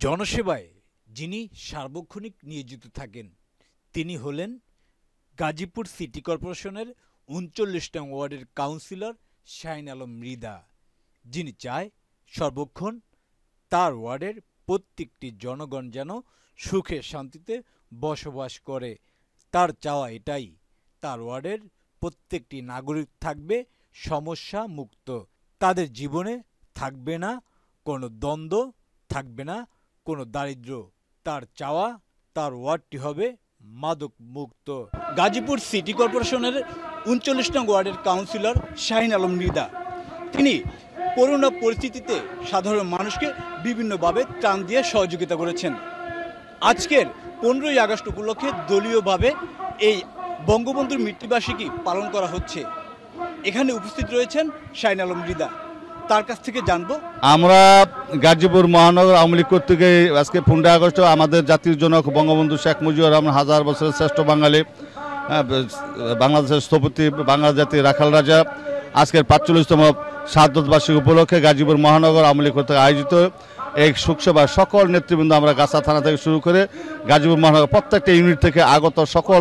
জনসেবায় যিনি সার্বক্ষণিক নিয়োজিত থাকেন, তিনি হলেন গাজীপুর সিটি কর্পোরেশনের উনচল্লিশ নং ওয়ার্ডের কাউন্সিলর শাহিন আলম মৃদা যিনি চায় সর্বক্ষণ তার ওয়ার্ডের প্রত্যেকটি জনগণ যেন সুখে শান্তিতে বসবাস করে। তার চাওয়া এটাই, তার ওয়ার্ডের প্রত্যেকটি নাগরিক থাকবে সমস্যা মুক্ত তাদের জীবনে থাকবে না, কোনো দ্বন্দ্ব থাকবে না কোনো দারিদ্র, তার চাওয়া, তার ওয়ার্ডটি হবে মাদক মুক্ত গাজীপুর সিটি কর্পোরেশনের উনচল্লিশ নং ওয়ার্ডের কাউন্সিলর শাহিন আলম মৃদা তিনি করোনা পরিস্থিতিতে সাধারণ মানুষকে বিভিন্নভাবে ত্রাণ দিয়ে সহযোগিতা করেছেন। আজকের পনেরোই আগস্ট উপলক্ষে দলীয়ভাবে এই বঙ্গবন্ধুর মৃত্যুবার্ষিকী পালন করা হচ্ছে। এখানে উপস্থিত রয়েছেন শাহিন আলম মৃদা তার কাছ থেকে জানব। আমরা গাজীপুর মহানগর আওয়ামী লীগ কর্তৃক আজকে পনেরোই আগস্ট আমাদের জাতির জনক বঙ্গবন্ধু শেখ মুজিবুর রহমান হাজার বছরের শ্রেষ্ঠ বাঙালি বাংলাদেশের স্থপতি বাংলা জাতির রাখাল রাজা। আজকের পাঁচচল্লিশতম সাত বার্ষিক উপলক্ষে গাজীপুর মহানগর আওয়ামী লীগ কর্তৃক আয়োজিত এই শোকসভা সকল নেতৃবৃন্দ আমরা গাছা থানা থেকে শুরু করে গাজীপুর মহানগর প্রত্যেকটা ইউনিট থেকে আগত সকল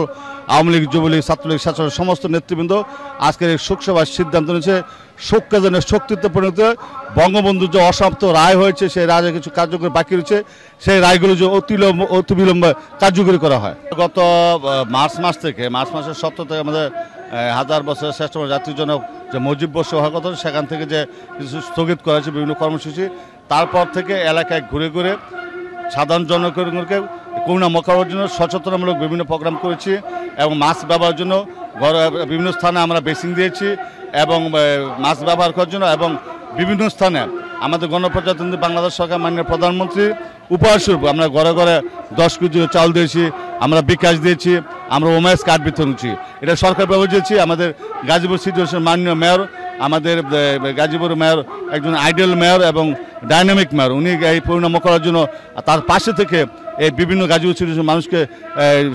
আওয়ামী লীগ, যুবলীগ, ছাত্রলীগ শাসনের সমস্ত নেতৃবৃন্দ আজকের এই শোকসভার সিদ্ধান্ত নিয়েছে শোককে যেন শক্তিতে পরিণত। বঙ্গবন্ধুর যে অসমাপ্ত রায় হয়েছে, সেই রায়ে কিছু কার্যকরী বাকি রয়েছে, সেই রায়গুলো যে অতিলম্ব অতি বিলম্বে কার্যকরী করা হয় গত মার্চ মাস থেকে, মার্চ মাসের সপ্তাহ থেকে আমাদের হাজার বছরের শ্রেষ্ঠ জাতির জন্য যে মজিব বর্ষ হওয়ার কথা, সেখান থেকে যে কিছু স্থগিত করা হয়েছে বিভিন্ন কর্মসূচি তারপর থেকে এলাকায় ঘুরে ঘুরে সাধারণ জনগণকে করোনা মোকাবেলার জন্য সচেতনামূলক বিভিন্ন প্রোগ্রাম করেছি এবং মাস্ক ব্যবহারের জন্য ঘর- বিভিন্ন স্থানে আমরা বেসিং দিয়েছি এবং মাস্ক ব্যবহার করার জন্য এবং বিভিন্ন স্থানে আমাদের গণপ্রজাতন্ত্রী বাংলাদেশ সরকার মাননীয় প্রধানমন্ত্রী উপহারস্বরূপ আমরা ঘরে ঘরে দশ কেজি চাল দিয়েছি, আমরা বিকাশ দিয়েছি, আমরা ওমেস কার্ড বিতরণ করছি। এটা সরকার ব্যবহার দিয়েছি আমাদের গাজীপুর সিচুয়েশন মাননীয় মেয়র আমাদের গাজীপুর মেয়র, একজন আইডিয়াল মেয়র এবং ডাইনামিক মেয়র। উনি এই পরিণাম করার জন্য তার পাশে থেকে এই বিভিন্ন গাজীপুর সিচুয়েশন মানুষকে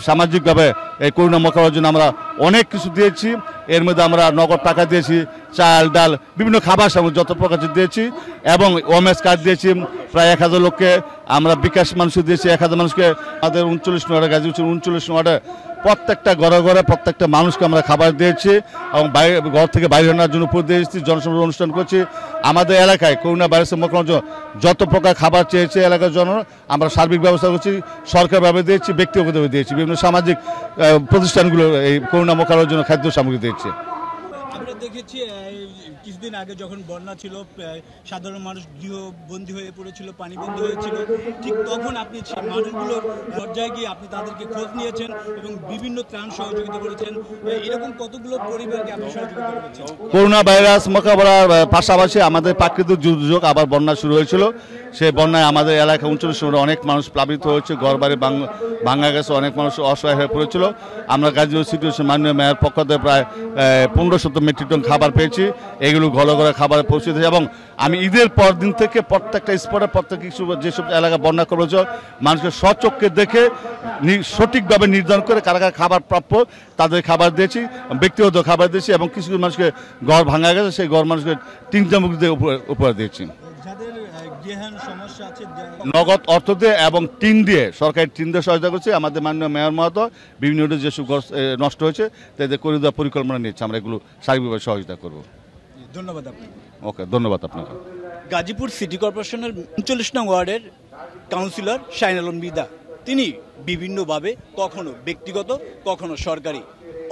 সামাজিকভাবে এই করুণা মোকাবেলার জন্য আমরা অনেক কিছু দিয়েছি। এর মধ্যে আমরা নগদ টাকা দিয়েছি, চাল, ডাল, বিভিন্ন খাবার সামগ্রী যত প্রকার দিয়েছি এবং ওমেস কার্ড দিয়েছি প্রায় এক হাজার লোককে। আমরা বিকাশ মানুষ দিয়েছি, এক হাজার মানুষকে। আমাদের উনচল্লিশ নোয়ারে গাজীপুর উনচল্লিশ নোয়ারে প্রত্যেকটা ঘরে ঘরে প্রত্যেকটা মানুষকে আমরা খাবার দিয়েছি এবং বাইরে, ঘর থেকে বাইরে আনার জন্য উপর দিয়েছি জনসংখ্যা অনুষ্ঠান করছি। আমাদের এলাকায় করোনা ভাইরাসের মোকাবিলার যত প্রকার খাবার চেয়েছে এলাকার জন্য আমরা সার্বিক ব্যবস্থা করছি সরকারভাবে দিয়েছি, ব্যক্তিগতভাবে দিয়েছি, বিভিন্ন সামাজিক প্রতিষ্ঠানগুলো এই করোনা মোকাবিলার জন্য খাদ্য সামগ্রী দিয়েছে। দেখেছি কিছুদিন আগে যখন বন্যা ছিল সাধারণ মানুষ গৃহবন্দী হয়ে পড়েছিল, পানিবন্দী হয়েছিল, ঠিক তখন আপনি সেই মানুষগুলোর পর্যায়ে গিয়ে আপনি তাদেরকে খোঁজ নিয়েছেন এবং বিভিন্ন ত্রাণ সহযোগিতা করেছেন। এরকম কতগুলো পরিবারকে আপনি সহযোগিতা করেছেন? করোনা ভাইরাস মোকাবেলার পাশাপাশি আমাদের প্রাকৃতিক দুর্যোগ আবার বন্যা শুরু হয়েছিল। সেই বন্যায় আমাদের এলাকা উনচল্লিশ নম্বরে অনেক মানুষ প্লাবিত হয়েছে ঘর বাড়ি ভাঙ- গেছে, অনেক মানুষ অসহায় হয়ে পড়েছিল। আমরা গাজীপুর সিচুয়েশন মাননীয় মেয়র পক্ষ থেকে প্রায় পনেরো শত মেট্রিক টন খাবার পেয়েছি, এগুলো ঘরে ঘরে খাবার পৌঁছে দিয়েছে এবং আমি ঈদের পর দিন থেকে প্রত্যেকটা স্পটে প্রত্যেক কিছু যেসব এলাকা বন্যা করেছে মানুষকে স্বচক্ষে দেখে সঠিকভাবে নির্ধারণ করে কারা কারা খাবার প্রাপ্য তাদের খাবার দিয়েছি, ব্যক্তিগত খাবার দিয়েছি এবং কিছু কিছু মানুষকে ঘর ভাঙা গেছে, সেই ঘর মানুষকে তিনটা মুখ দিয়ে উপহার দিয়েছি। নগদ অর্থ দিয়ে এবং টিন দিয়ে সরকারি টিন দিয়ে সহায়তা করছে। আমাদের মাননীয় মেয়র মহাতো বিভিন্ন যেসব নষ্ট হয়েছে তাদের করে দেওয়ার পরিকল্পনা নিচ্ছে। আমরা এগুলো সার্বিকভাবে সহযোগিতা করব। ধন্যবাদ আপনাকে। ওকে ধন্যবাদ আপনাকে। গাজীপুর সিটি কর্পোরেশনের উনচল্লিশ নং ওয়ার্ডের কাউন্সিলর শাহিন আলম বিদা তিনি বিভিন্নভাবে কখনো ব্যক্তিগত কখনো সরকারি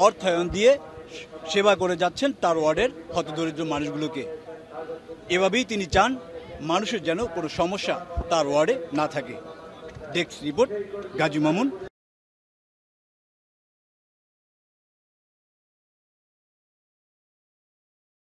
অর্থায়ন দিয়ে সেবা করে যাচ্ছেন তার ওয়ার্ডের হতদরিদ্র মানুষগুলোকে। এভাবেই তিনি চান মানুষের যেন কোনো সমস্যা তার ওয়ার্ডে না থাকে। Desk report Gazi Mamun.